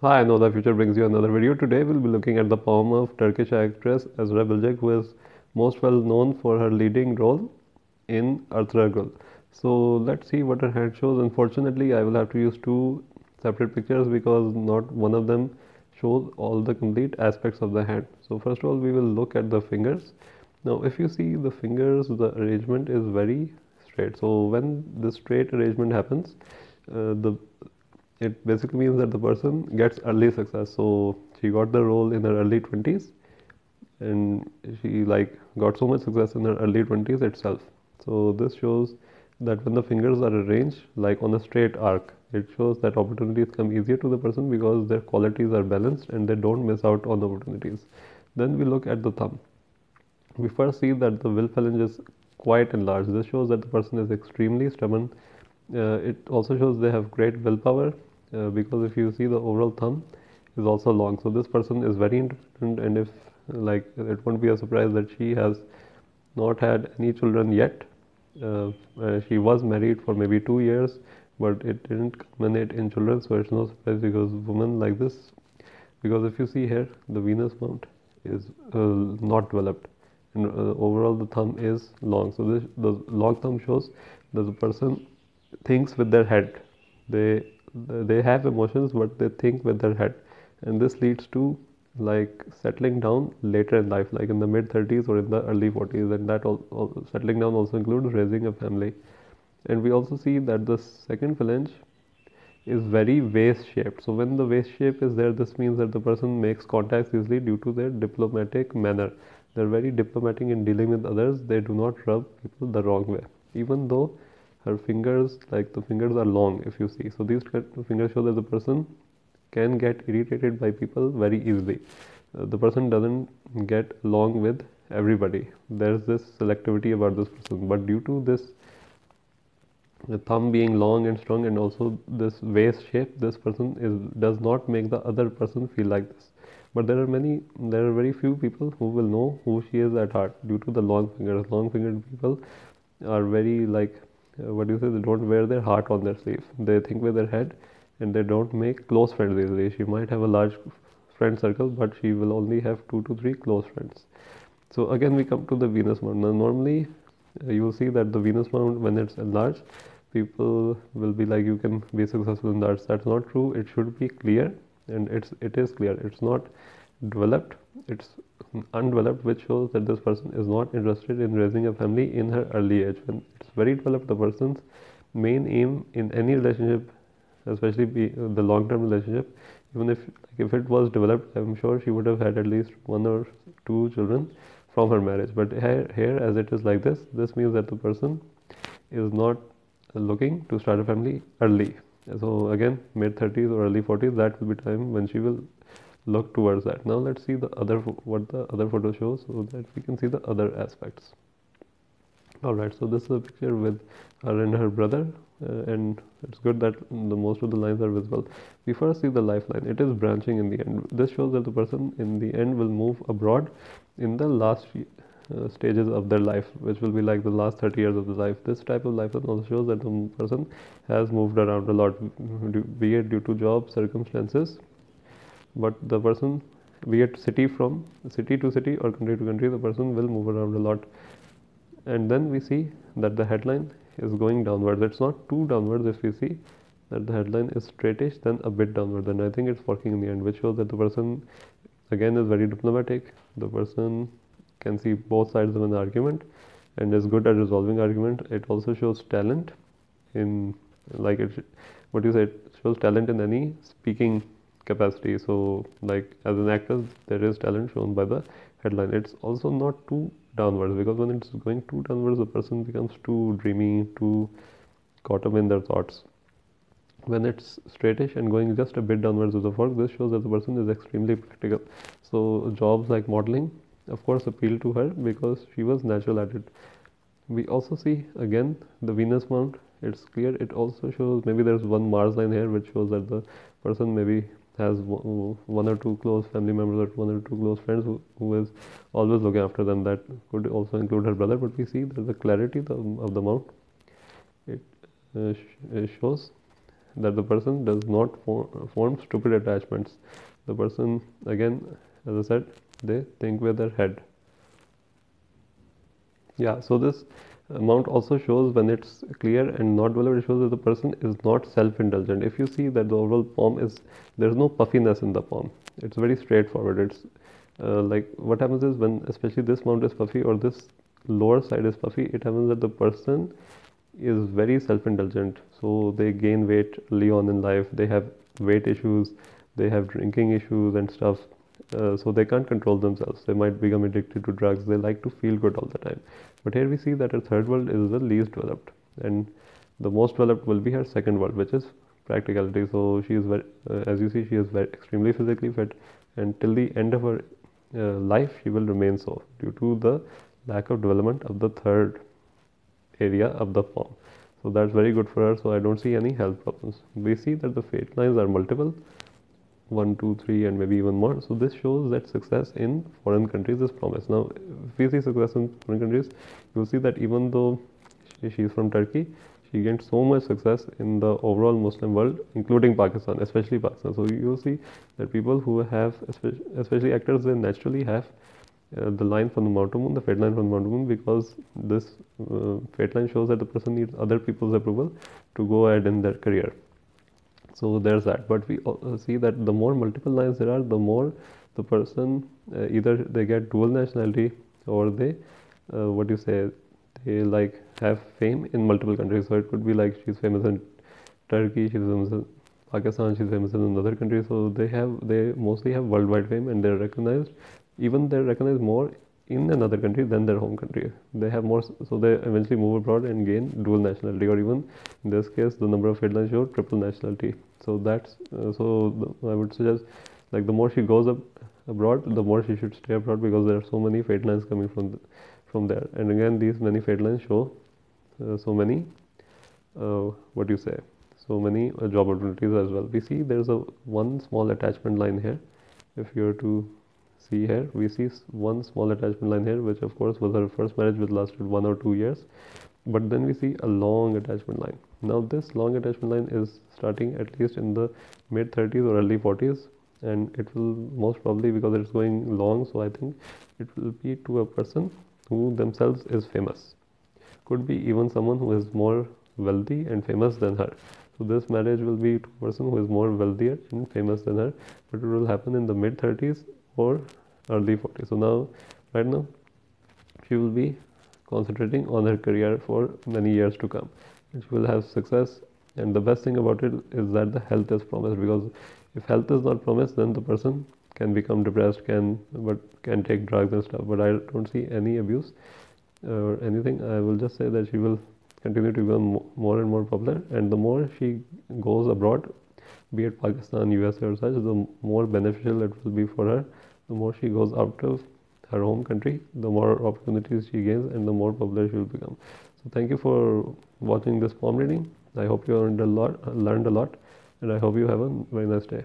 Hi, I Know Thy Future brings you another video. Today we'll be looking at the palm of Turkish actress Esra Bilgiç who is most well known for her leading role in Ertuğrul. So let's see what her hand shows. Unfortunately, I will have to use two separate pictures because not one of them shows all the complete aspects of the hand. So first of all, we will look at the fingers. Now, if you see the fingers, the arrangement is very straight. So when the straight arrangement happens, uh, the it basically means that the person gets early success. So she got the role in her early 20s and she like got so much success in her early 20s itself. So this shows that when the fingers are arranged like on a straight arc it shows that opportunities come easier to the person because their qualities are balanced and they don't miss out on the opportunities. Then we look at the thumb. We first see that the will phalange is quite enlarged. This shows that the person is extremely stubborn. Uh, it also shows they have great willpower uh, because if you see the overall thumb is also long. So this person is very independent and if like it won't be a surprise that she has not had any children yet. Uh, uh, she was married for maybe two years but it didn't culminate in children so it's no surprise because women like this because if you see here the Venus mount is uh, not developed. And uh, overall the thumb is long. So this the long thumb shows that the person thinks with their head. They they have emotions but they think with their head. And this leads to like settling down later in life like in the mid 30s or in the early 40s and that all, all, settling down also includes raising a family. And we also see that the second phalange is very vase shaped so when the vase shape is there this means that the person makes contacts easily due to their diplomatic manner. They're very diplomatic in dealing with others. They do not rub people the wrong way. Even though her fingers like the fingers are long if you see. So these fingers show that the person can get irritated by people very easily. Uh, the person doesn't get along with everybody. There's this selectivity about this person. But due to this the thumb being long and strong and also this waist shape this person is does not make the other person feel like this. But there are many there are very few people who will know who she is at heart due to the long fingers. Long fingered people are very like what do you say? They don't wear their heart on their sleeve they think with their head and they don't make close friends easily she might have a large friend circle but she will only have two to three close friends. So again we come to the Venus mount. now normally uh, you will see that the Venus mount when it's enlarged people will be like you can be successful in that. That's not true. It should be clear and it's it is clear. It's not developed. It's undeveloped which shows that this person is not interested in raising a family in her early age. When it's very developed the person's main aim in any relationship especially be, the long term relationship even if like, if it was developed i'm sure she would have had at least one or two children from her marriage. But here, here as it is like this this means that the person is not looking to start a family early. So again mid 30s or early 40s that will be time when she will look towards that. Now let's see the other what the other photo shows so that we can see the other aspects. Alright so this is a picture with her and her brother uh, and it's good that the most of the lines are visible. We first see the lifeline. It is branching in the end. This shows that the person in the end will move abroad in the last uh, stages of their life which will be like the last 30 years of the life. This type of lifeline also shows that the person has moved around a lot be it due to job circumstances but the person be it city from city to city or country to country the person will move around a lot. And then we see that the headline is going downwards. It's not too downwards if we see that the headline is straightish then a bit downward then i think it's working in the end which shows that the person again is very diplomatic. The person can see both sides of an argument and is good at resolving argument. It also shows talent in like it what you say? It shows talent in any speaking capacity. So like as an actor there is talent shown by the headline. It's also not too downwards because when it's going too downwards the person becomes too dreamy too caught up in their thoughts. When it's straightish and going just a bit downwards with the fork this shows that the person is extremely practical. So jobs like modeling of course appeal to her because she was natural at it. We also see again the venus mount. It's clear. It also shows maybe there's one mars line here which shows that the person maybe has one or two close family members or one or two close friends who, who is always looking after them. That could also include her brother, but we see that the clarity of the mount it uh, sh shows that the person does not form stupid attachments. The person, again, as I said, they think with their head. Yeah, so this amount also shows when it's clear and not developed, it shows that the person is not self-indulgent. If you see that the overall palm is, there's no puffiness in the palm. It's very straightforward. It's uh, like what happens is when especially this mount is puffy or this lower side is puffy, it happens that the person is very self-indulgent. So they gain weight early on in life. They have weight issues. They have drinking issues and stuff. Uh, so they can't control themselves. They might become addicted to drugs. They like to feel good all the time. But here we see that her third world is the least developed, and the most developed will be her second world, which is practicality. So she is very, uh, as you see, she is very extremely physically fit, and till the end of her uh, life, she will remain so due to the lack of development of the third area of the palm. So that's very good for her. So I don't see any health problems. We see that the fate lines are multiple one, two, three, and maybe even more. So this shows that success in foreign countries is promised. Now, if we see success in foreign countries, you will see that even though she, is from Turkey, she gained so much success in the overall Muslim world, including Pakistan, especially Pakistan. So you will see that people who have, especially, actors, they naturally have uh, the line from the mountain moon, the fate line from the mountain moon, because this uh, fate line shows that the person needs other people's approval to go ahead in their career so there's that. But we see that the more multiple lines there are the more the person uh, either they get dual nationality or they uh, what you say they like have fame in multiple countries. So it could be like she's famous in turkey she's famous in pakistan she's famous in another country. So they have they mostly have worldwide fame and they're recognized. Even they're recognized more in another country than their home country. They have more, so they eventually move abroad and gain dual nationality, or even in this case, the number of headlines show triple nationality. So that's uh, so I would suggest like the more she goes up abroad, the more she should stay abroad because there are so many fate lines coming from the, from there. And again, these many fate lines show uh, so many uh, what do you say, so many uh, job opportunities as well. We see there's a one small attachment line here. If you were to see here. We see one small attachment line here which of course was her first marriage which lasted one or two years. But then we see a long attachment line. Now this long attachment line is starting at least in the mid 30s or early 40s and it will most probably because it's going long so i think it will be to a person who themselves is famous. Could be even someone who is more wealthy and famous than her. So this marriage will be to a person who is more wealthier and famous than her. But it will happen in the mid 30s or early 40s. So now, right now, she will be concentrating on her career for many years to come. And she will have success. And the best thing about it is that the health is promised because if health is not promised, then the person can become depressed, can but can take drugs and stuff. But I don't see any abuse uh, or anything. I will just say that she will continue to become more and more popular, and the more she goes abroad, be it Pakistan, USA, or such, the more beneficial it will be for her the more she goes out of her home country, the more opportunities she gains and the more popular she will become. So thank you for watching this palm reading. I hope you learned a lot, learned a lot, and I hope you have a very nice day.